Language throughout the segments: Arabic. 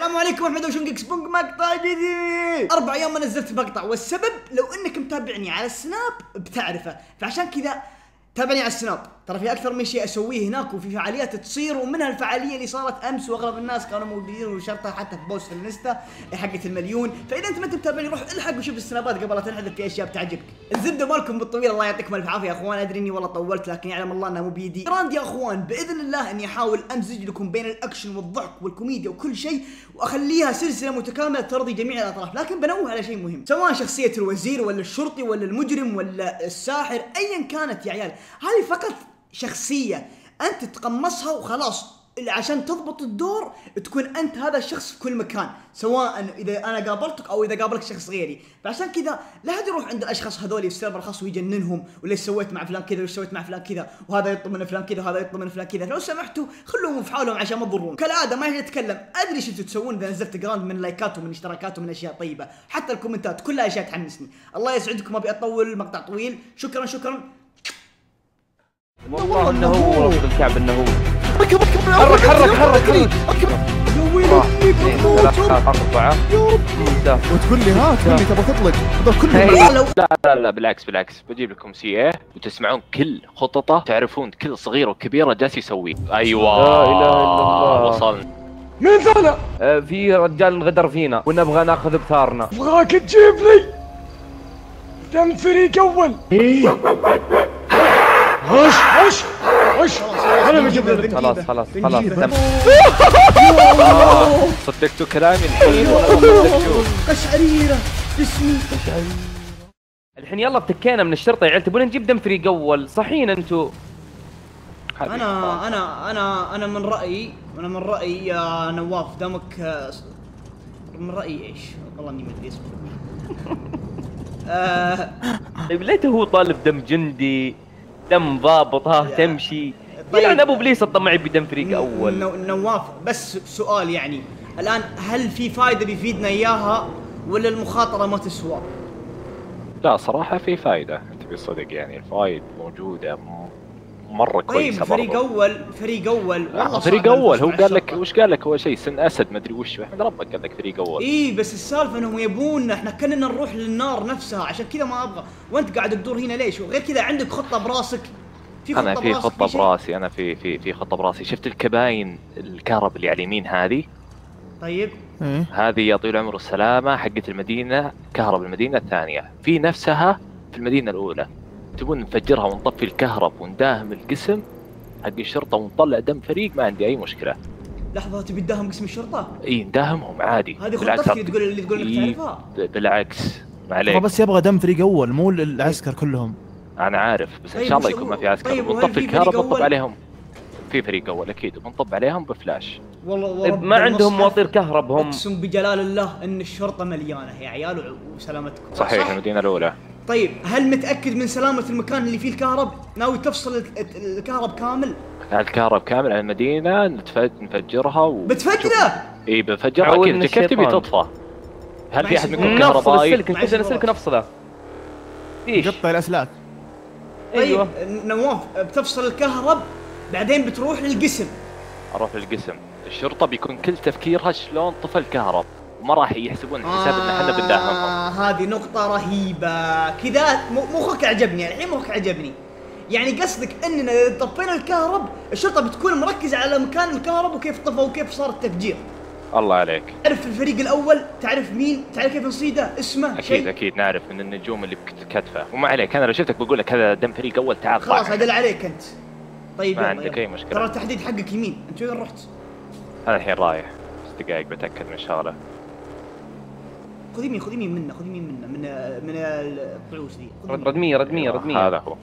السلام عليكم أحمد وشنقكس بونج مقطع جديد أربع أيام ما نزلت مقطع والسبب لو إنك متابعني على السناب بتعرفه فعشان كذا تابعني على السناب. ترى في أكثر من شيء أسويه هناك وفي فعاليات تصير ومنها الفعالية اللي صارت أمس وأغلب الناس كانوا موجودين ونشرتها حتى في بوست الانستا حقت المليون. فإذا أنت ما انت متابعني روح الحق وشوف السنابات قبل لا تنحذف في أشياء بتعجبك. الزبدة مالكم بالطويل الله يعطيكم ألف عافية. يا أخوان أدري إني والله طولت لكن يعلم الله انها مو بيدي. جراند يا أخوان بإذن الله إني أحاول أمزج لكم بين الأكشن والضحك والكوميديا وكل شيء وأخليها سلسلة متكاملة ترضي جميع الأطراف. لكن بنوه على شيء مهم. سواء شخصية الوزير ولا الشرطي ولا المجرم ولا الساحر ايا كانت يا عيال. هذه فقط شخصية. أنت تتقمصها وخلاص. عشان تضبط الدور تكون أنت هذا الشخص في كل مكان سواء إذا أنا قابلتك أو إذا قابلك شخص غيري. فعشان كذا لا حد يروح عند الأشخاص هذول في السيرفر الخاص ويجننهم وليش سويت مع فلان كذا وليش سويت مع فلان كذا وهذا يطلب من فلان كذا وهذا يطلب من فلان كذا. لو سمحتوا خلوهم في حالهم عشان ما تضرون كالعادة ما اتكلم أدري أنتم تسوون إذا نزلت جراند من لايكات ومن اشتراكات ومن أشياء طيبة. حتى الكومنتات كلها أشياء تحمسني. الله يسعدكم ما أبي أطول المقطع طويل. شكرا شكرا. والله إنه هو رب الكعب إنه هو. ركب ركب حرك حرك حرك. حرك ركب يا ويلي ممتاز وتقول لي ها تقول لي تبغى تطلق. كلهم والله لو لا لا لا بالعكس بالعكس. بجيب لكم سي إيه وتسمعون كل خططه. تعرفون كل صغيره وكبيره جالس يسويه أيوه. لا إله إلا الله. وصلنا. آه، في رجال غدر فينا. ونبغى ناخذ بثارنا. ابغاك تجيب لي. دم فريق أول. هش هش هش. أنا بجيب لك خلاص خلاص خلاص تم. صدقتوا كلامي الحين ولا ما صدقتوا؟ قشعريره جسمي الحين يلا ابتكينا من الشرطة يا عيال. تبون نجيب دم فريق أول؟ صحيين انتو. هذه أنا أنا أنا أنا من رأيي أنا من رأيي يا نواف دامك آه، من رأيي إيش؟ والله إني ما أدري اسمه. طيب ليته هو طالب دم جندي. دم ضابط ها تمشي طيب. يلعن ابو إبليس الطمعي بدم فريق أول نو- نواف بس سؤال يعني الآن هل في فائده بيفيدنا إياها ولا المخاطرة ما تسوى؟ لا صراحة في فائده تبي صدق يعني الفوائد موجودة مرة طيب كويسة فريق برضو. أول فريق أول. لا، والله فريق أول. هو قال لك. وش قال لك أول شيء؟ سن أسد ما أدري وش. احمد ربك قال لك فريق أول. اي بس السالفة إنهم يبون إحنا كنا نروح للنار نفسها. عشان كذا ما أبغى. وأنت قاعد تدور هنا ليش؟ وغير كذا عندك خطة براسك. في أنا في خطة شيء؟ براسي أنا في في في خطة براسي. شفت الكباين الكهرب اللي على اليمين هذه؟ طيب. إيه. هذه يا طويل العمر والسلامة حقت المدينة كهرب المدينة الثانية. في نفسها في المدينة الأولى. تبون نفجرها ونطفي الكهرب ونداهم القسم حق الشرطة ونطلع دم فريق؟ ما عندي أي مشكلة. لحظة تبي تداهم قسم الشرطة؟ إي نداهمهم عادي. هذه بالعكس. خطتك اللي تقول اللي تقول انك إي، تعرفها؟ بالعكس. ما عليك. بس يبغى دم فريق أول مو العسكر كلهم. أنا عارف بس إن طيب شاء الله يكون ما في عسكر. طيب ونطفي في الكهرب ونطب؟ عليهم. في فريق أول أكيد. ونطب عليهم بفلاش. والله طيب ورب ما عندهم مواطير كهرب هم أقسم بجلال الله إن الشرطة مليانة يا عيال وسلامتكم. صحيح صح؟ المدينة الأولى. طيب هل متأكد من سلامة المكان اللي فيه الكهرب ناوي تفصل ال- ال- الكهرب كامل الكهرب كامل على المدينة نتفج نفجرها و... بتفجره إي بفجرها عودنا أكيد كيف تبي. تطفى؟ هل في أحد. منكم نفصل كهربائي؟ السلك نكتب السلك والله. نفصله إيش قطع الأسلاك أيوه طيب نواف بتفصل الكهرب بعدين بتروح للقسم أروح للقسم الشرطة بيكون كل تفكيرها شلون طفى الكهرب وما راح يحسبون حساب إن إحنا بنداهمهم آه هذه نقطة رهيبة. كذا م- مخك عجبني الحين مخك عجبني يعني قصدك إننا إذا طفينا الكهرب الشرطة بتكون مركزة على مكان الكهرب وكيف طفى وكيف صار التفجير. الله عليك. تعرف الفريق الأول؟ تعرف مين؟ تعرف كيف نصيده؟ اسمه؟ أكيد شيء؟ أكيد نعرف من النجوم اللي بكتفه وما عليك أنا لو شفتك بقول لك هذا دم فريق أول تعال خلاص. ادل عليك أنت. طيب ما عندك يلا. أي مشكلة. ترى التحديد حقك يمين. أنت وين رحت؟ أنا الحين رايح. بس دقائق بتأكد من شغله خذ يمين خذ يمين منا خذ يمين منا من من الطعوس يمين. ردميه ردميه ردميه هذا هو.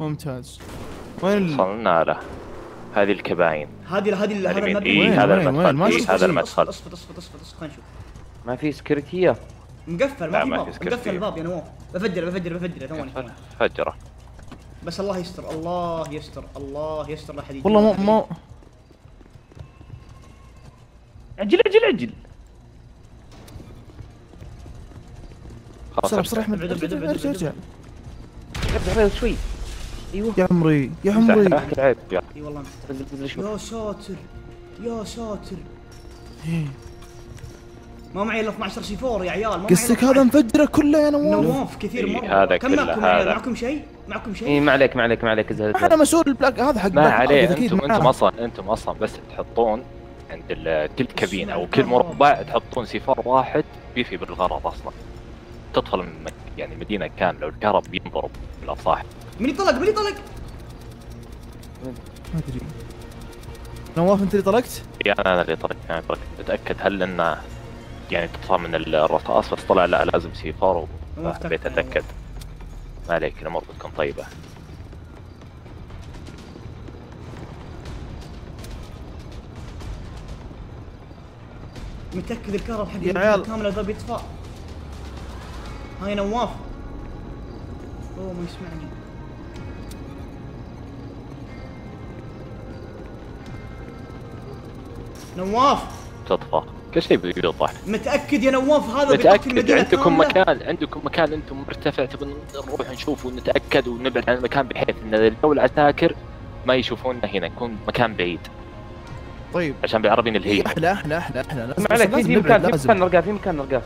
ممتاز. وين. وصلنا له. هذه الكباين. هذه هذه هذا إيه، هذا وين وين؟ ما المدخل. هذا المدخل. أصفر أصفر أصفر أصفر خلينا نشوف. ما في سكرتيه مقفل ما ما في باب مقفل. الباب يا نواف. بفجر بفجر بفجر. ثواني ثواني فجرة. بس الله يستر الله يستر الله يستر. لا حد يجي. والله مو مو عجل عجل عجل بسرعة بسرعة احمد ارجع ارجع ارجع ارجع شوي. أيوه. يا عمري يا عمري. اي والله نزل شوي يا ساتر يا ساتر. ما معي إلا 12 سي 4 يا عيال ما قصدك هذا 12. مفجرة كله يا نواف نواف كثير إيه، مرة. هذا كم كله معكم؟ هذا. معكم شيء؟ معكم شيء؟ اي ما عليك ما عليك ما عليك ازهد أنا مسؤول ال block هذا حق ما block. عليه أنتم. أنتم أصلا أنتم أصلا بس تحطون عند كل كابين أو كل مربع تحطون سيفار واحد بيفي بالغرض أصلا. تدخل من مك- يعني مدينة كامله والكهرب بينضرب بالافصاح من يطلق من يطلق؟ ما ادري نواف انت اللي طلقت؟ يعني أنا اللي طريق يعني طريق اتاكد هل انه يعني تطلع من الرصاص؟ بس طلع لا لازم سيفار وحبيت أتأكد. ما عليك الأمور بتكون طيبة. متأكد الكهرب حق يا عيال. كامل الباب يطفى هاي نواف. أوه ما يسمعني. نواف. تطفى. كل شيء بيوضح متأكد يا نواف هذا متأكد. عندكم؟ مكان عندكم مكان أنتم مرتفع تبون نروح نشوف ونتأكد ونبعد عن المكان بحيث إن لو العساكر ما يشوفوننا هنا يكون مكان بعيد. طيب. عشان بالعربي اللي هي أحلى أحلى أحلى أحلى لازم ما عليك في مكان في. مكان نرقاه في مكان نرقاه.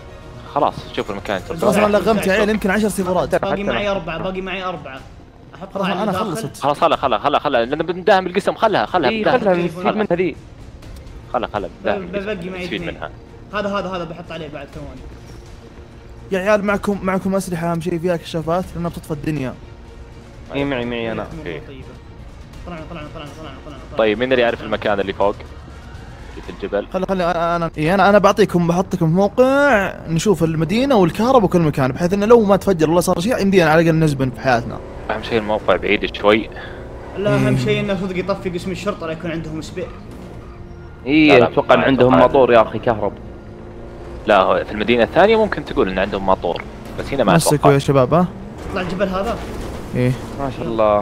خلاص شوف المكان خلاص. أنا لغمت يا عيال يمكن 10 سيفرات باقي معي أربعة باقي معي أربعة احطها خلاص أنا. خلصت خلاص خلا خلا خلا خلا لأن بنداهم القسم خلها خلها بنداهم. خلها. نستفيد منها ذي خلا خلا بنداهم ب- ببقي. معي نستفيد اثنين. منها هذا هذا هذا بحط عليه بعد ثواني يا عيال معكم معكم أسلحة أهم شيء فيها كشافات لأنها بتطفى الدنيا اي معي معي أنا. طلعنا طلعنا طلعنا طلعنا طلعنا طيب مين اللي يعرف المكان اللي فوق؟ الجبل. خلي خلي أنا أنا أنا بعطيكم بحطكم في موقع نشوف المدينة والكهرباء وكل مكان بحيث إنه لو ما تفجر ولا صار شيء يمدينا على الأقل نزبن في حياتنا. أهم شيء الموقع بعيد شوي. لا أهم شيء إنه صدق يطفي قسم الشرطة لا يكون عندهم spare إي أتوقع إن عندهم. موتور يا أخي كهرب. لا هو في المدينة الثانية ممكن تقول إن عندهم ماطور بس هنا ما مسكوا أتوقع يا شباب ها؟ طلع الجبل هذا. إيه ما شاء الله.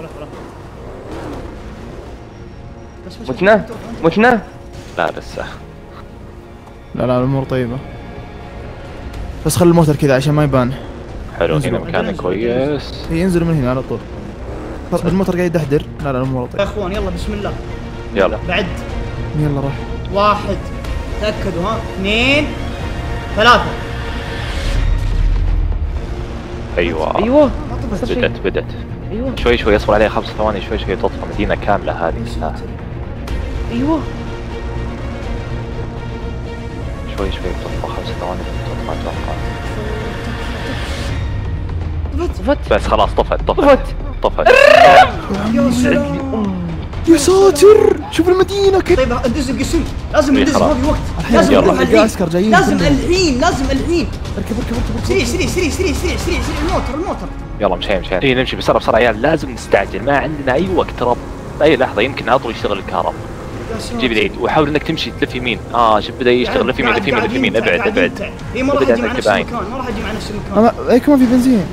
روح روح. بس بس متنا؟ متنا لا لسه. لا لا الأمور طيبة. بس خلي الموتر كذا عشان ما يبان. حلو هنا انزلوا. مكان انزلوا. كويس. هي ينزلوا من هنا على طول. الموتر قاعد يدحدر. لا لا الأمور يا طيبه أخوان يلا بسم الله. يلا. بعد. يلا روح. واحد. تأكدوا ها؟ اثنين. ثلاثة. أيوه. أيوه. بدت بدت أيوه. شوي شوي أصبر عليها خمس ثواني. شوي شوي تطفى مدينة كاملة هذه. أيوه. شوي شوي تطفى خمس ثواني تطفى أتوقع طفت. بس خلاص طفت طفت. طفت. يا سلام. يا ساتر! شوف المدينة كيف طيب ندز القسم. لازم ندز خلاص. ما في وقت. لازم يلا. جايين. لازم. الحين لازم الحين. اركب اركب اركب سريع سريع سريع سريع سريع سريع سريع. الموتر الموتر. يلا مشينا مشينا اي نمشي بسرعة بسرعة. يا عيال لازم نستعجل. ما عندنا أي وقت ترى أي لحظة يمكن على طول يشتغل الكهرباء. جيب العيد. وحاول إنك تمشي تلف يمين. آه شوف بدأ يشتغل لف يمين لف يمين لف يمين. أبعد أبعد. اي ما راح أجي مع نفس. المكان ما راح أجي مع نفس المكان. ايكم ما في بنزين.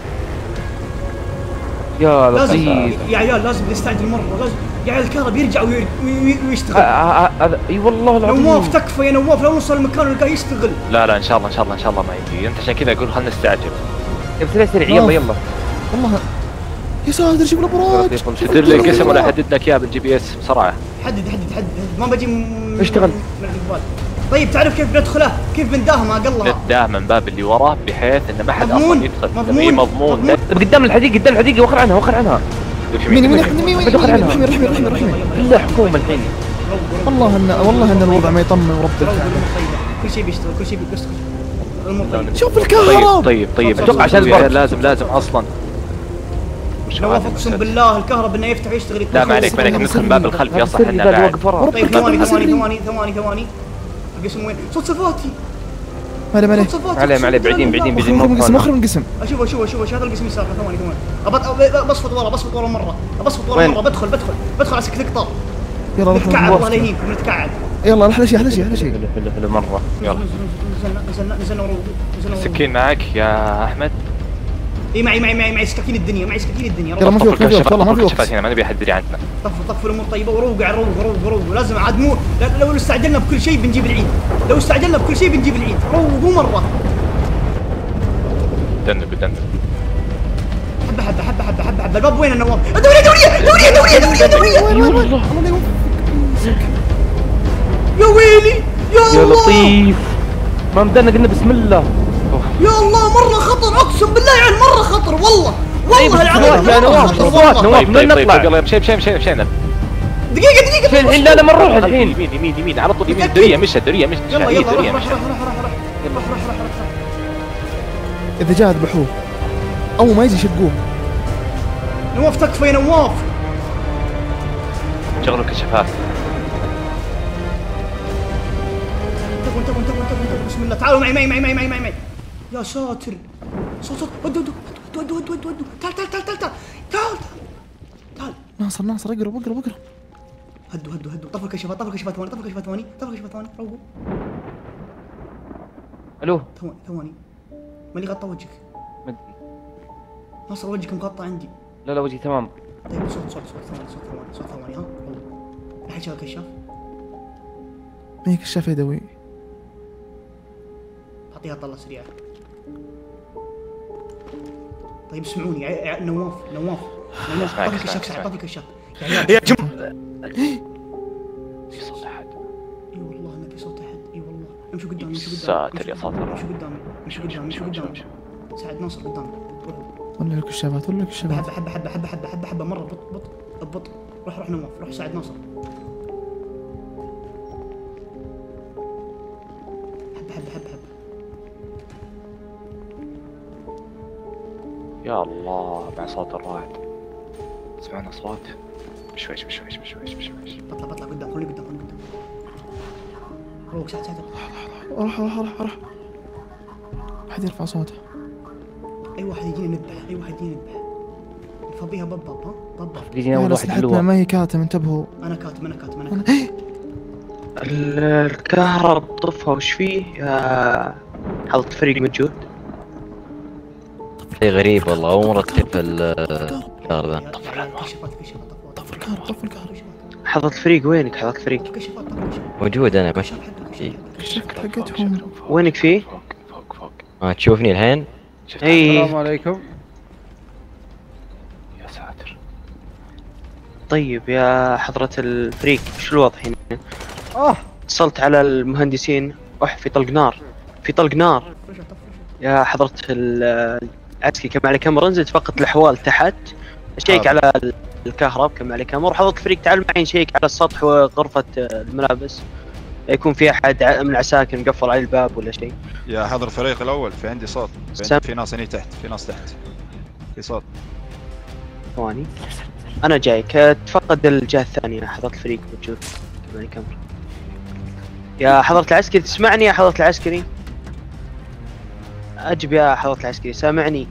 يا لطيف. يا عيال لازم نستعجل مرة. لازم يا عيال الكهرب يرجع وي- وي- آه، ويشتغل. آه، آه، هذا أي والله العظيم. نواف تكفى. يا نواف لو نوصل المكان ونلقاه يشتغل. لا لا إن شاء الله إن شاء الله إن شاء الله ما يجي. أنت عشان كذا أقول خلينا نستعجل. يلا سريع سريع. يلا. يلا. والله. يا ساتر شوف الأبراج؟ لطيف، شد لي القسم ولا احدد لك اياه بال GPS بسرعة. حدد حدد حدد. ما بجي م- اشتغل. من. طيب تعرف كيف ندخله كيف بنداهمه اقلها نداه من باب اللي وراه بحيث إن ما حد مضمون. أصلا يدخل مضمون. مضمون مضمون. طيب قدام الحديقة قدام الحديقة وخر عنها وخر عنها مين مين مين. مين بدخل عنها. رحمي رحمي رحمي رحمي كلها حكومة الحين والله إن والله إن الوضع ما يطمن ورب. كل شيء بيشتغل كل شيء بيشتغل شوف طيب الكهرب طيب طيب أتوقع عشان. لازم لازم أصلا هذا اقسم؟ بالله الكهرب انه يفتح ويشتغل لا ما عليك ما عليك ندخل من باب بعد واقف ورا طيب ثواني ثواني. ثواني ثواني ثواني القسم وين؟ صوت صفاتي ما عليه ما عليه صوت صفاتي ما عليه، ما عليه، بعيدين،. بعيدين، بعيدين. من قسم مخرج من قسم أشوف أشوف أشوف أشوف هذا القسم يسار ثواني ثواني بصفط ورا بصفط ورا مره بصفط ورا؟ مره بدخل بدخل بدخل على سكه القطار يلا روح نتكعب الله. يهينكم نتكعب يلا أحلى شيء أحلى شيء أحلى شيء حلو حلو مره يلا نزلنا نزلنا نزلنا ورا نزلنا ورا سكين معك يا احمد اي معي معي معي معي سكاكين الدنيا معي سكاكين الدنيا. يلا ما في وقت ما في وقت والله ما في وقت. هنا ما نبي أحد يدري عننا طفوا طفوا الأمور طيبة وروق على روق روق روق لازم عاد مو لو استعجلنا بكل شيء بنجيب العيد. لو استعجلنا بكل شيء بنجيب العيد. روقوا مرة. دنب دنب. حبه حبه حبه حبه حبه حبه الباب وين النواف دوريه دوريه دوريه دوريه دوريه دوريه وين الله يا ويلي يا يا الله. لطيف. ما بدنا قلنا بسم الله. يا الله مرة خطر أقسم بالله يعني مرة خطر والله والله طيب، العظيم. يا نواف اصوات نواف شيب شيب شيب شيب دقيقة دقيقة فين الحين لا لا نروح الحين. يمين يمين يمين على طول يمين. الدرية مش الدرية مش يلا يلا روح روح روح إذا جاء ذبحوه أو ما يجي شقوه نواف تكفى يا نواف. شغله كشفات انتبهوا انتبهوا انتبهوا انتبهوا بسم الله تعالوا معي معي معي معي معي معي. يا ساتر صوت صوت ودوا ودوا ودوا ودوا ودوا ودوا تعال تعال تعال تعال تعال. تعال. تعال. ناصر ناصر اقرب اقرب اقرب. هدوا هدوا هدوا طفوا الكشافات طفوا الكشافات ثواني طفوا الكشافات ثواني طفوا الكشافات ثواني روقوا ألو. ثواني ثواني. ما اللي غطى وجهك. مد- ناصر وجهك مغطى عندي. لا لا وجهي تمام. طيب صوت صوت صوت ثواني صوت ثواني صوت ثواني ها. روقوا احد شغل كشاف. ما هي كشاف يدوي أعطيها طلة سريعة. طيب اسمعوني نواف نواف نواف أعطيك الشخص أعطيك كشاف يعني يا جماعة في صوت أحد. إي والله أنا في صوت أحد. إي والله. امشي قدامي امشي قدامي. ساتر يا ساتر امشي قدامي امشي قدامي امشي قدامي سعد ناصر قدامي. ولا لك ولا لك حبه حبه حبه حبه حبه حبه مره بط بط بط. روح روح نواف روح سعد ناصر. يا الله مع صوت الرعد. سمعنا اصوات بشويش بشويش بشويش بشويش. بطلع بطلع قدام خلوني قدام خلوني قدام. روح ساعد ساعد روح روح روح روح. احد يرفع صوته. أي واحد يجينا نذبح أي واحد يجينا نذبح نفضيها بب بب ها؟ بب يجينا يا اول واحد اسلحتنا حلوة. ما هي كاتم انتبهوا. أنا كاتم أنا كاتم أنا كاتم. ال- الكهرباء طفها وش فيه؟ يا حضرة الفريق موجود؟ شيء غريب والله أول مرة تشوف الكهرباء ذا كشفات كشفات طفوا الكهرباء طفوا الكهرباء حضرة الفريق وينك حضرة الفريق؟ طفوا طفوا موجود أنا الشفت حقتهم. وينك فيه؟ فوق فوق فوق ما تشوفني الحين؟ اي عليكم. يا ساتر. طيب يا حضرة الفريق وش الوضع هنا؟ آه. اتصلت على المهندسين اح في طلق نار. في طلق نار. يا حضرة العسكري كم على كاميرا انزل فقط الاحوال تحت شيك. على الكهرب كم على كاميرا حضرة الفريق تعال معي نشيك على السطح وغرفة الملابس. يكون في أحد من العساكر مقفل على الباب ولا شيء. يا حضر الفريق الأول في عندي صوت. في, عندي في ناس هني تحت في ناس تحت. في صوت. ثواني. أنا جايك. تفقد الجهة الثانية حضرة الفريق موجود كمان كاميرا يا حضرة العسكري تسمعني يا حضرة العسكري؟ أجب يا حضرة العسكري سامعني.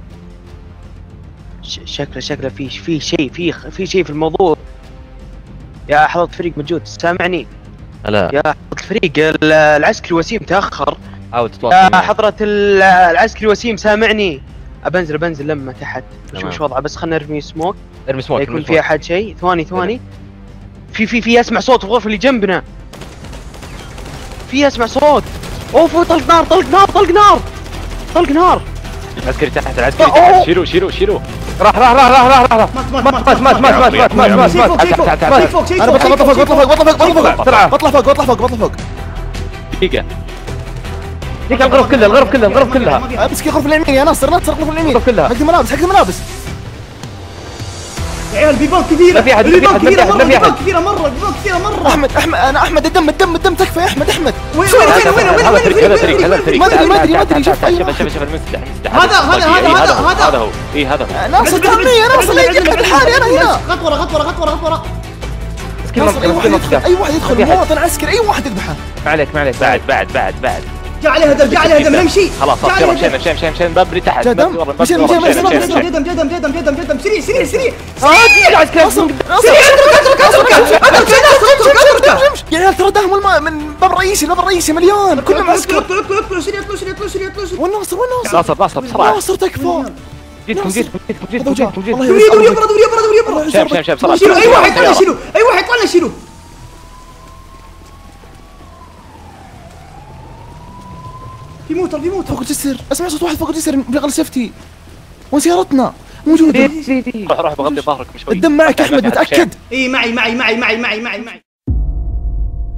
شكله شكله في في شيء في في شيء في الموضوع. يا حضرة الفريق موجود سامعني. لا يا حضرة الفريق ال- العسكري وسيم تأخر. حاول تتواصل يا. حضرة ال- العسكري وسيم سامعني. أبنزل بنزل لما تحت. شوف تمام. وش وضعه؟ بس خلنا نرمي سموك. ارمي سموك يكون في. أحد شيء؟ ثواني ثواني. في في في أسمع صوت في الغرفة اللي جنبنا. في أسمع صوت. أوف طلق نار طلق نار طلق نار. طلق نار العسكري تحت العسكري. تحت شيلوا شيلوا شيلوا راح راح راح راح راح راح مات مات مات مات مات مات مات مات مات مات فوق فوق فوق شيء أنا فوق بطلع شيء بطلع فوق، فوق بطلع فوق بطلع فوق بسرعة. بطلع فوق بطلع فوق بطلع فوق دقيقة ذيك الغرف كلها الغرف كلها الغرف كلها. امسك الغرفه اليمين يا ناصر ناصر الغرفه اليمين الغرف كلها حق الملابس حق الملابس عيال بيبان كثيرة. في أحد بيبان كثيرة مرة بيبان كثيرة مرة بيبان كثيرة مرة. أحمد أحمد أنا أحمد الدم الدم الدم تكفى يا أحمد أحمد. وين وين وين وين وين تريك هذا ما ادري ما ادري ما ادري شوف شوف شوف المسدح المسدح هذا إيه، هذا هذا هذا هذا هو. اي هذا هو. أنا أصلا عمي أنا أصلا لحالي أنا هنا خط ورا خط ورا خط ورا خط ورا أي واحد يدخل مواطن عسكري أي واحد يذبحه. ما عليك ما عليك بعد بعد بعد بعد. جا عليها دم جا عليها دم امشي خلاص خلاص يلا مشينا مشينا مشينا مشينا ببري تحت جدم مشينا مشينا مشينا جدم جدم جدم جدم جدم سريع سريع سريع سريع اترك اترك اترك اترك اترك يا عيال ترى دهم من باب رئيسي الباب الرئيسي مليان كله معسكر اطلعوا اطلعوا سريع اطلعوا سريع اطلعوا سريع اطلعوا سريع والناصر والناصر ناصر ناصر بسرعة ناصر تكفى جيتكم جيتكم جيتكم جيتكم جيتكم دوري دوري برا دوري برا دوري برا شباب شباب شباب بسرعة اي واحد طلع شيلوه اي واحد طلع شيلوه في موتر في موتر فوق الجسر. اسمع صوت واحد فوق الجسر بيغل سيفتي وين سيارتنا؟ زيدي روح روح بغطي ظهرك شوي الدم معك أحمد متأكد؟ اي معي معي معي معي معي معي معي.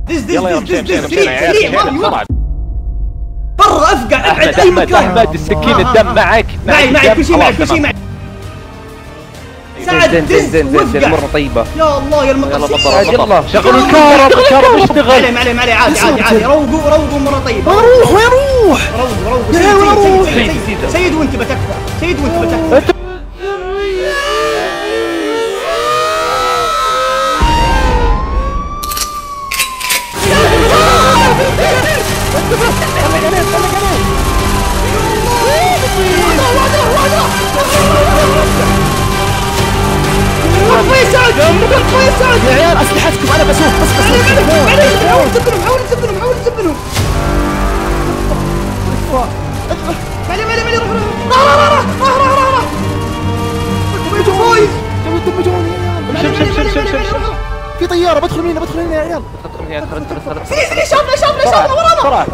دز دز دز دز مشينا مشينا سريع برا أفقع أبعد أي مكان. أحمد السكين آه، آه. الدم معك معي معك معي الدم. كل شيء معي كل شيء. معي. زين سعد زين زين زين مره طيبه يا الله يا بطل يلا. بطل شغل الكهرب الكهرب ما اشتغل عليه ما عليه ما عليه عادي عادي عادي روقوا روقوا مره طيبه أروح وين أروح روقوا روقوا سيد سيد سيد أروح؟ سيد سيد يا عيال اسلحتكم أنا بسوق بس بس حاول حاول حاول علي علي علي روح روح روح روح روح روح روح دمج في طياره بدخل مين بدخل يا عيال بدخل ادخل ادخل ادخل شافنا شافنا شافنا ورانا ورانا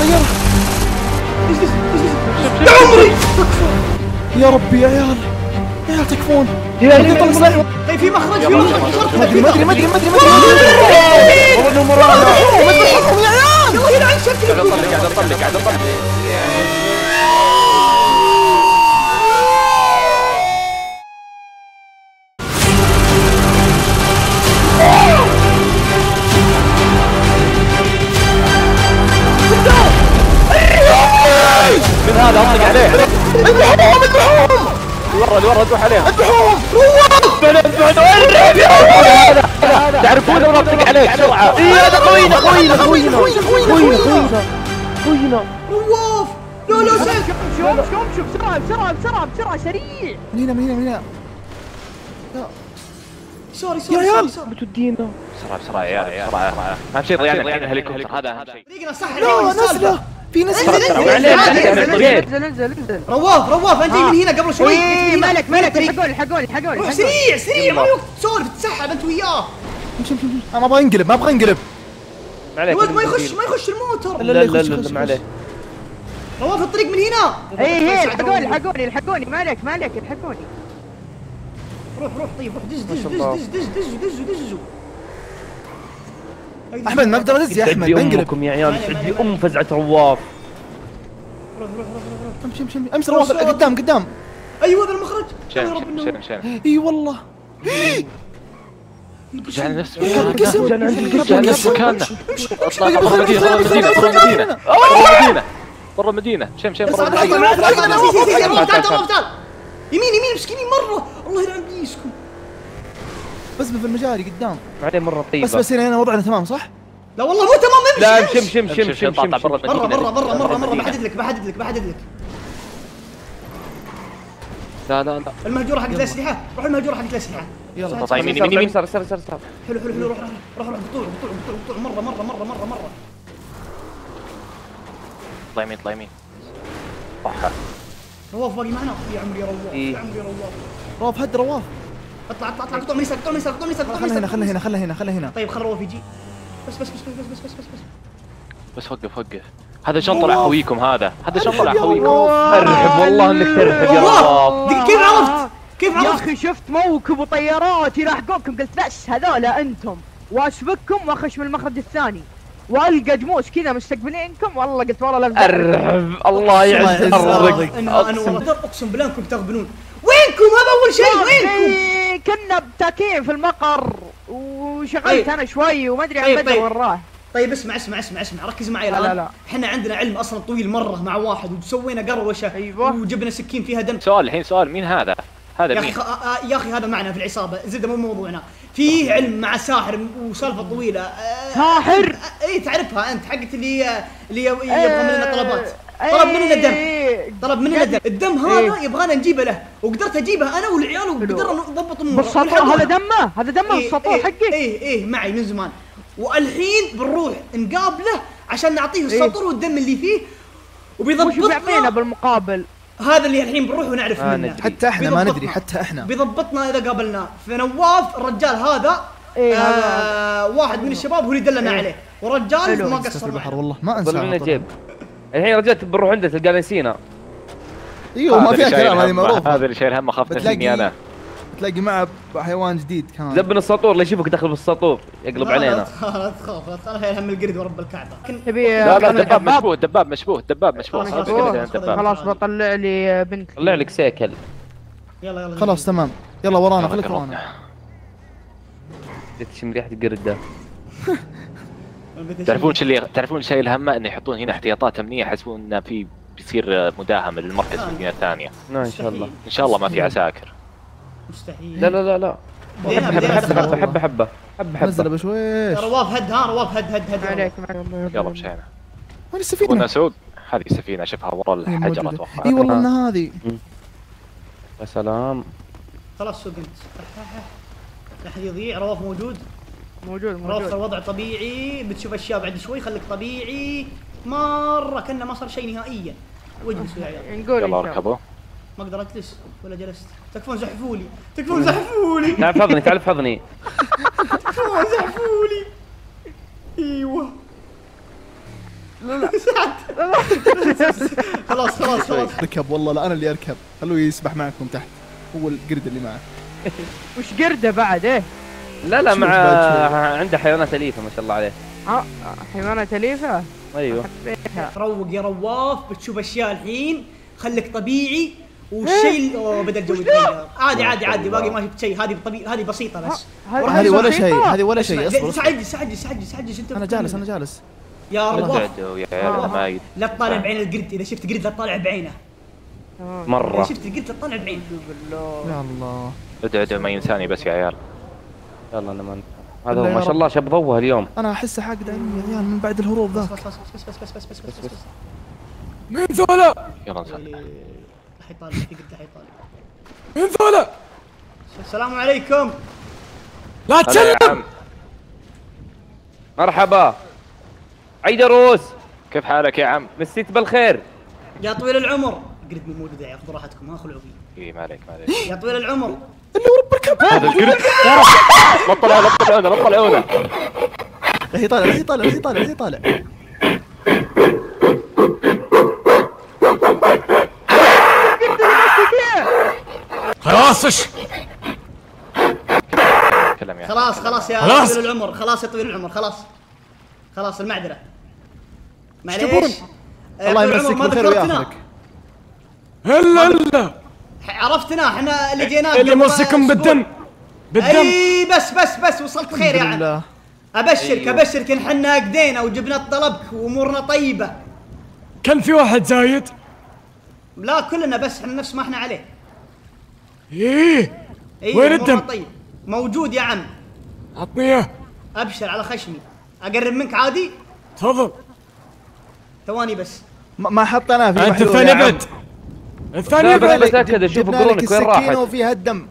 طياره يا عمري يا ربي يا عيال. يا عيال تكفون طيب في مخرج في مخرج ما ادري ما ادري ما ادري ما ادري ما يلا هنا عن شكل قاعد اطلق قاعد اطلق قاعد اطلق من هذا اطلق عليه اذبحوهم اذبحوهم الورا الورا ادوح عليها ادوحوهم تعرفون أنا بطق عليك بسرعة اي هذا خوينا خوينا خوينا خوينا خوينا خوينا نواف لا لا سيد امشوا امشوا بسرعة بسرعة بسرعة بسرعة سريع من هنا من هنا من هنا sorry sorry يا عيال بتودينا بسرعة بسرعة يا عيال بسرعة اهم شيء ضيعنا الهليكوبتر هذا اهم شيء طريقنا صح لا نسله في ناس رواف رواف انت من هنا قبل شوي مالك مالك الحقول الحقول الحقول روح سريع سريع ما وقت تسولف تسحب انت وياه امشي امشي أنا ما أبغى انقلب ما أبغى انقلب ما عليك ما يخش ما يخش الموتر لا لا لا ما عليه رواف الطريق من هنا اي اي الحقوني الحقوني الحقوني ما عليك ما عليك الحقوني روح روح طيب روح دز دز دز دز دز دز دز احمد ما أقدر ادز يا احمد بنقلب يا عيال تعدي. ام فزعه رواف روح روح روح روح امشي امشي امشي روح قدام قدام أيوه هذا المخرج اي والله رجعنا نفس القسم. مكاننا رجعنا عند رجعنا نفس مكاننا اطلع برا المدينة برا المدينة برا المدينة برا المدينة برا المدينة مشي مشي برا تعال تعال، تعال تعال يمين يمين مسكينين مره الله يلعن بيسكم بس في المجاري قدام. عليه مرة طيبة. بس بس هنا وضعنا تمام صح؟ لا والله مو تمام امشي لا اطلع برا امشي برا المدينة. برا برا مرة مرة المدينة. بحدد لك بحدد لك بحدد لك. لا لا لا. المهجورة حقت الأسلحة. روح المهجورة حقت الأسلحة. يلا. طيب يمين يمين يمين يسار يسار يسار يسار حلو حلو حلو روح روح روح روح بطوع بطوع بطوع بطوع مرة مرة مرة مرة مرة. اطلع يمين اطلع يمين. صح رواف باقي معنا؟ يا عمري يا رواف إيه. يا عمري يا رواف. رواف هد رواف. اطلع اطلع اطلع قطع من يسار قطع من يسار قطع من يسار خله هنا يسار خله هنا خله هنا خله هنا. طيب خل رواف يجي بس بس بس بس بس بس بس بس. بس وقف وقف. هذا شنطة لحويكم هذا. هذا شنطة لحويكم ارحب والله إنك ترحب يا دي- كيف عرفت؟ كيف يا عرفت؟ أخي شفت موكب وطيارات يلاحقوكم. قلت بس هذولا أنتم. وأشبككم وأخش من المخرج الثاني. وألقى جموس كذا مستقبلينكم. والله قلت والله لا ارحب الله يعز ارضك أنا والله أقسم. بالله أنكم تغبنون. وينكم؟ هذا أول شيء وينكم؟ كنا بتاكين في المقر وشغلت طيب. أنا شوي وما أدري عن طيب، بدر طيب. وين راح طيب اسمع اسمع اسمع اسمع ركز معي لا، الآن لا، لا. إحنا عندنا علم أصلا طويل مرة مع واحد وسوينا قروشة أيوة. وجبنا سكين فيها دم سؤال الحين سؤال مين هذا؟ هذا يا أخي مين؟ خ... آه، يا أخي هذا معنا في العصابة زبده مو موضوعنا فيه علم مع ساحر وسالفة طويلة آه، ساحر؟ آه، اي تعرفها أنت حقت اللي اللي يبغى مننا طلبات طلب مننا دم إيه. طلب مننا دم الدم إيه. هذا يبغانا نجيبه له. وقدرت أجيبه أنا والعيال وقدرنا نضبط اموره بالسطور هذا دمه. هذا دمه إيه بالسطور إيه حقك. إيه إيه معي من زمان. والحين بنروح نقابله عشان نعطيه إيه. السطر والدم اللي فيه. وش بيعطينا وبيضبطنا بالمقابل؟ هذا اللي الحين بنروح ونعرف ما منه. ندري. حتى إحنا ما. ندري حتى إحنا. بيضبطنا إذا قابلناه. فنواف الرجال هذا إيه، آه واحد من الشباب هو اللي دلنا إيه. عليه. ورجال. ما قصر البحر والله ما أنسى جيب. الحين رجعت بنروح عنده تلقى نسينا إيوه ما فيها كلام هذه معروفة. هذا اللي شايل هم اخاف تنسيني أنا تلاقي معه حيوان جديد كمان زبن السطور اللي يشوفك داخل بالسطور يقلب لا، لا علينا. تخاف لا تخاف لا تخاف هم القرد ورب الكعبة. كن- تبي لا لا دباب؟ مشبوه دباب مشبوه دباب مشبوه. خلاص، بطلع لي بنت طلع لك سيكل. يلا يلا. خلاص تمام. يلا ورانا خليك. ورانا. تشم ريحه القرد تعرفون شو اللي تعرفون شيء الهمه إنه يحطون هنا احتياطات أمنية يحسبون إنه في بيصير مداهمة للمركز في المدينة الثانية. لا إن شاء الله. إن شاء الله ما في عساكر. مستحيل. لا لا لا لا. حبه حبه. حبه حبه حبه حبه نزله بشويش رواف هد ها رواف هد هد هد. عليك يلا مشينا وين السفينة؟ قلنا سعود هذه سفينة شوفها ورا الحجر. أتوقع. إي والله إنها هذه. يا سلام. خلاص سوق انت لا احد يضيع رواف موجود. موجود موجود. صار وضع طبيعي بتشوف أشياء بعد شوي خليك طبيعي. مرة كانه ما صار شيء نهائيا. واجلسوا يا عيال نقول يلا. اركبوا ما أقدر أجلس ولا جلست. تكفون زحفوا لي تكفون زحفوا لي تعال في حضني تعال في حضني تكفون زحفوا لي إيوه. لا لا. خلاص خلاص خلاص. ركب والله لا أنا اللي أركب. خلوه يسبح معكم تحت. هو القرد اللي معه. وش قرده بعد إيه؟ لا لا مع. عنده حيوانات أليفة ما شاء الله عليه. آه حيوانات أليفة؟ أيوه. روق يا رواف بتشوف أشياء الحين خليك طبيعي والشيء اوه بدا الجو عادي عادي عادي باقي ما شفت شيء. هذه طبيعي هذه بسيطة بس. هذه ولا. شيء هذه ولا شيء. اصبر. سعد سعد سعد سعد انت أنا جالس أنا جالس. يا رواف. لا تطالع بعين القرد. إذا شفت قرد لا تطالع بعينه. إذا مره شفت القرد لا تطالع بعينه. يا الله. ابتعدوا ما انساني بس يا عيال. يلا أنا ما هذا ما شاء. الله شاب ضوه اليوم. أنا احسه حاقد علي يا عيال من بعد الهروب ذا بس بس بس بس بس بس بس بس. بس بس مين ذولا؟ يلا في قرد راح يطالع مين ذولا؟ السلام عليكم. لا تسلم! مرحبا. عيدروس كيف حالك يا عم؟ مسيت بالخير. يا طويل العمر. قرد مو موجود يا راحتكم ها خلعوا فيه. اي ما عليك ما عليك. يا طويل العمر. اللي هو ربك هذا القرد لا طلع لا طلع أنا لا طلع أنا لا يطالع لا يطالع لا يطالع لا يطالع خلاص اش خلاص خلاص يا طويل العمر خلاص يا طويل العمر خلاص خلاص المعذره معليش الله يمسك بالخير وياخذك هلا هلا عرفتنا إحنا اللي جيناك اللي أسبوع. بالدم. بالدم. أي بس بس بس وصلت خير يا الحمد عم أبشرك أبشرك إن حنا قدينا وجبنا طلبك وأمورنا طيبة. كان في واحد زايد؟ لا كلنا بس إحنا نفس ما إحنا عليه. إيه. اي وين الدم؟ طيب. موجود يا عم. عطني إياه. أبشر على خشمي. أقرب منك عادي؟ تفضل. ثواني بس. ما حطيناه في أنت عم. أبعد؟ الثاني لا، بس بتاكد أشوف قرونك وين راحت؟ وفيها الدم.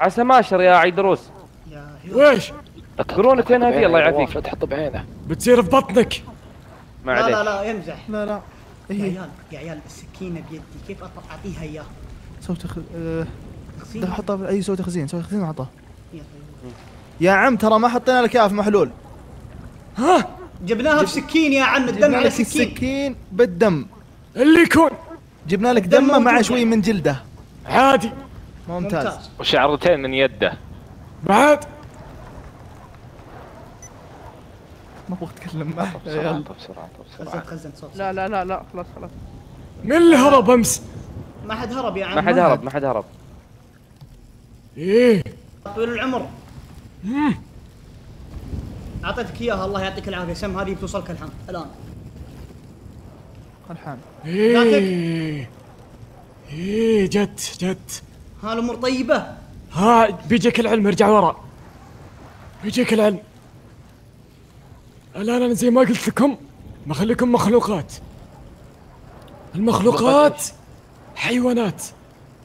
عسى ماشر يا عيدروس. يا ويش؟ لا قرونك وين لا هذه الله يعافيك. لا تحط بعينه. بتصير في بطنك. ما لا لا عليك. لا يمزح لا لا. يا إيه. عيال يا عيال السكينة بيدي. كيف أعطيها اياه صوت خ... آه، تخزين. حطها في أي صوت خزين صوت خزين وحطها. يا عم ترى ما حطينا لك إياها في محلول. ها؟ جبناها بسكين يا عم الدم على سكين السكين بالدم. اللي يكون. جبنا لك دمه مع شوي. من جلده. عادي. ممتاز, ممتاز. وشعرتين من يده. بعد. ما أبغى أتكلم معه. خزن بسرعة خزن صوت لا لا لا لا خلاص خلاص. مين اللي هرب أمس؟ ما حد هرب يا عم ما حد هرب ما حد هرب. إيه. طويل العمر. أعطيتك إياها الله يعطيك العافية. سم هذه بتوصلك الحين. الآن. الحان إيه إيه جت جت ها الأمور طيبة؟ ها بيجيك العلم ارجع ورا. بيجيك العلم. الآن أنا زي ما قلت لكم بخليكم مخلوقات. المخلوقات حيوانات.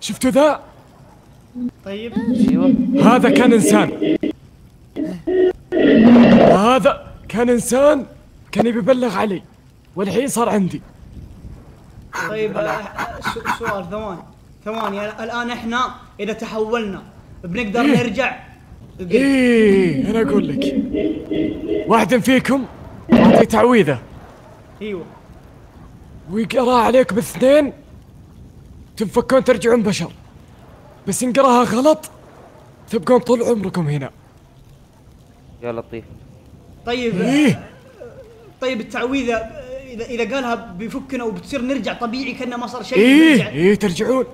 شفتوا ذا؟ طيب. أيوه. هذا كان إنسان. هذا كان إنسان كان يبي يبلغ علي والحين صار عندي. طيب آه، سؤال ثواني ثواني. الآن إحنا إذا تحولنا بنقدر نرجع؟ القرد. إيه أنا أقول لك. واحد فيكم اعطيه تعويذة. أيوه. ويقرا عليك باثنين. تنفكون ترجعون بشر. بس انقراها غلط تبقون طول عمركم هنا. يا لطيف. طيب إيه. طيب التعويذة اذا إذا قالها بيفكنا وبتصير نرجع طبيعي كأنه ما صار شيء إيه نرجع. إيه ترجعون.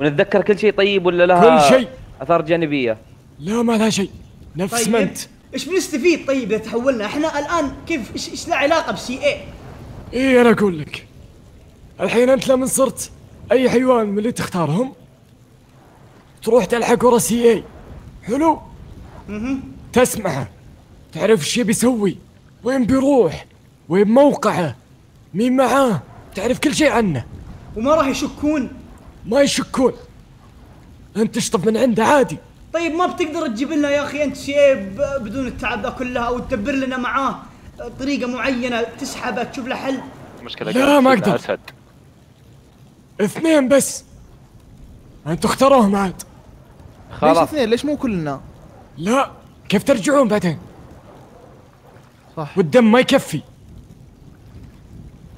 ونتذكر كل شيء طيب ولا لها كل شيء. آثار جانبية؟ لا ما لها شيء. نفس طيب ما انت إيش بنستفيد طيب إذا تحولنا؟ إحنا الآن كيف إيش إيش له علاقة بسي اي إيه أنا أقول لك. الحين أنت لما صرت أي حيوان من اللي تختارهم تروح تلحق ورا سي اي حلو؟ تسمعه تعرف إيش يبي يسوي وين بيروح وين موقعه مين معاه؟ تعرف كل شيء عنه. وما راح يشكون. ما يشكون. انت تشطف من عنده عادي. طيب ما بتقدر تجيب لنا يا أخي أنت ب- بدون التعب ذا كلها أو تدبر لنا معاه طريقة معينة تسحبه تشوف له حل؟ المشكلة لا، ما أقدر. أسد. اثنين بس. أنتوا اختاروهم عاد. ليش خلاص. اثنين؟ ليش مو كلنا؟ لا كيف ترجعون بعدين؟ صح. والدم ما يكفي.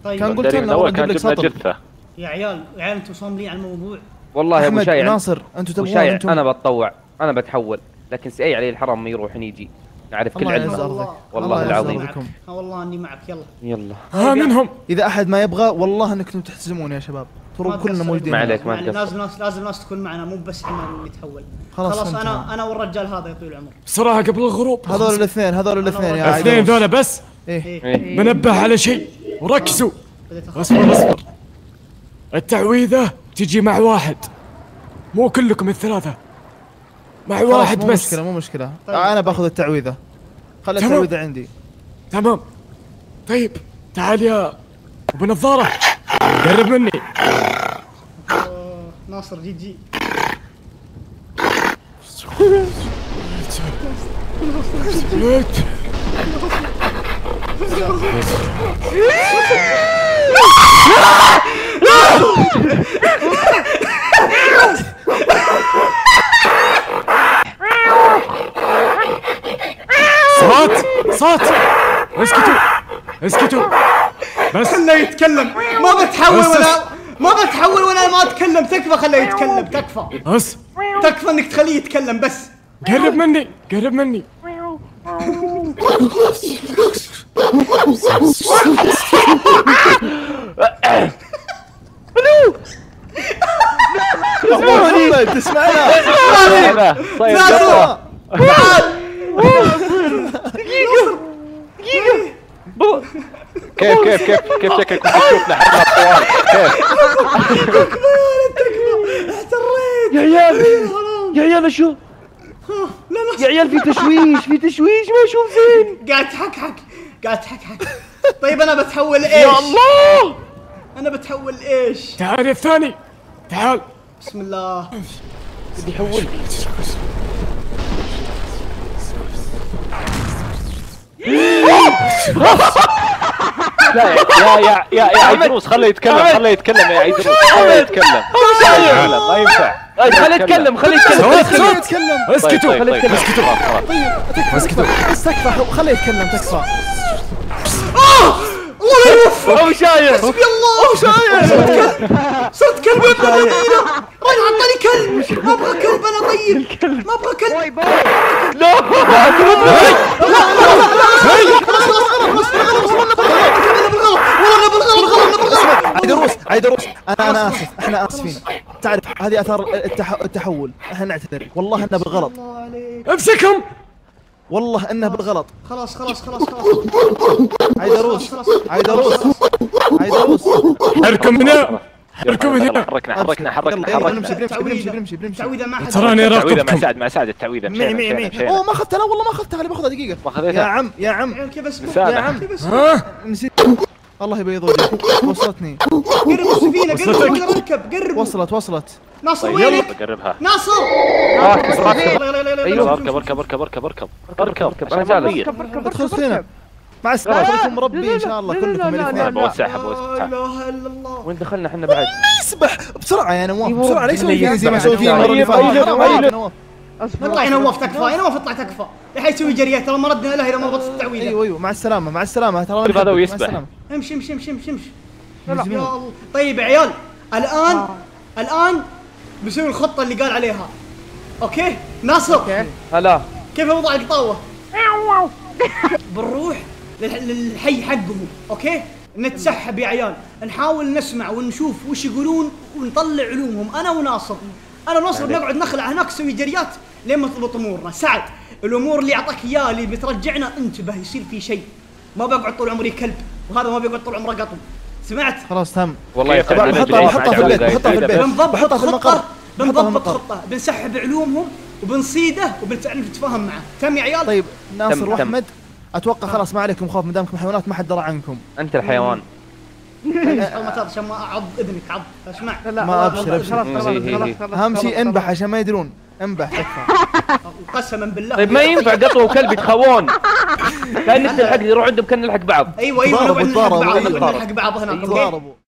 طيب. كان قلت لنا اول والله كان جبنا جثة. يا عيال يا عيال أنتم صاملين على الموضوع. والله يا أبو أحمد شايع. ناصر أنتم تبغون أنتم؟ أنا بتطوع. أنا بتحول. لكن سي عليه الحرام ما يروح يجي. نعرف كل علمه. والله الله يعز العظيم. والله إني معك. يلا. يلا. ها منهم. إذا أحد ما يبغى والله إنكم تحتزمون يا شباب. ترى كلنا. موجودين. ما عليك ما يعني لازم ناس لازم ناس تكون معنا. مو بس إحنا اللي نتحول خلاص خلاص أنا أنا والرجال هذا يطول العمر. بسرعة قبل الغروب. هذول الاثنين هذول الاثنين يا الاثنين. ذولا بس. إيه. إيه. بنبه على شيء. وركزوا. اصبر اصبر التعويذة تجي مع واحد مو كلكم الثلاثة مع واحد مو بس مشكله مو مشكله طيب. أنا باخذ التعويذه خلي تمام. التعويذه عندي تمام طيب تعال يا ابو نظارة قرب مني آه، ناصر جي جي صوت صوت. اسكتوا اسكتوا. بس. خله يتكلم. ما بتحول ولا ما بتحول ولا ما اتكلم تكفى خله يتكلم. تكفى. بس. تكفى انك تخليه يتكلم. بس. قرب مني قرب مني. محمد تسمعنا لا صاير قطوة. كيف كيف كيف كيف شكلك كنت تشوفنا حنا الطوال كيف يا عيال يا عيال أشوف يا عيال في تشويش في تشويش ما أشوف زين قاعد تحكحك قاعد تحكحك طيب أنا بتحول إيش؟ يا الله! أنا بتحول إيش؟ تعال يا الثاني تعال. بسم الله. لا يا يا يا يا عيدروس خليه يتكلم خليه يتكلم يا عيدروس خليه يتكلم. خليه يتكلم ما ينفع. طيب خليه يتكلم خليه يتكلم خليه يتكلم. طيب أسكتوا! طيب طيب أسكتوا! خلاص خلاص. أسكتوا! بس تكفى يتكلم تكفى ابو شاير حسبي الله شايف صوت كلب صوت كلب يا ابن المدينة رجع عطاني كلب ما أبغى كلب أنا طيب ما أبغى كلب باي باي عيدروس عيدروس أنا أنا اسف إحنا اسفين تعرف هذه اثار التح... التحول إحنا نعتذر والله انه بالغلط الله امسكهم والله انه بالغلط. خلاص خلاص خلاص خلاص. عيدروس عيدروس عيدروس. اركب هنا. اركب يلا هنا حركنا حركنا حركنا يلا يلا نمشي حركنا بنمشي بنمشي بنمشي بنمشي. تعويذة ما حد تراني تعويذة مع راقبكم سعد مع سعد التعويذة معي معي معي اوه ما اخذتها لا والله ما اخذتها اللي باخذها دقيقة. ما أخذتها. يا عم. يا عم كيف مسامح. يا عم. نسيت. الله يبيض وجهك. وصلتني. قرب السفينة قرب. نقدر نركب قرب. وصلت وصلت. ناصر طيب وينك؟ يلا قربها. ناصر. راكب راكب. يلا يلا يلا أيوه. يلا أركب أركب أركب أركب أركب أركب أركب، ما جالس. ادخل السفينة مع السلامة مربي إن شاء الله كلكم الاثنين إلا الله. وين دخلنا إحنا بعد؟ اسبح بسرعة يا نواف أيوة، بسرعة يسوي فيني زي ما يسبح. سوي فيني اطلع يا نواف تكفى يا نواف اطلع تكفى. يا حي يسوي جريات ترى ما ردنا له إذا ما بطلت التعويذة. أيوه أيوه مع السلامة مع السلامة. ترى طيب، هذا ويسبح. امشي امشي امشي امشي امشي. طيب يا عيال الآن الآن بنسوي الخطة اللي قال عليها. Okay؟ ناصر. Okay. هلا. كيف وضع القطاوة؟ بنروح للح- للحي حقهم okay؟ نتسحب يا عيال. نحاول نسمع ونشوف وش يقولون ونطلع علومهم. أنا وناصر. أنا وناصر بنقعد نخلع هناك نسوي جريات. لين ما تضبط أمورنا؟ سعد الأمور اللي أعطاك اياه اللي بترجعنا انتبه يصير في شيء. ما بقعد طول عمري كلب وهذا ما بيقعد طول عمره قطو سمعت؟ خلاص تم. والله بحطها بحطها في البيت بحطها في البيت. بنضبط بحطها في المقر. خطه بنضبط خطة بنسحب علومهم وبنصيده وبنتفاهم معه. تم يا عيال؟ طيب ناصر. وأحمد أتوقع خلاص ما عليكم خوف ما دامكم حيوانات ما حد درى عنكم. أنت الحيوان. ما ما اعض اذنك عض أسمع. لا لا ما هي. خلاص اهم شيء. انبح عشان ما يدرون. انبح تكفى قسما بالله. طيب ما ينفع قطوه وكلب يتخوون؟ كانك تلحق يروح عندهم كان نلحق بعض. أيوه أيوه نلحق بعض نلحق بعض هناك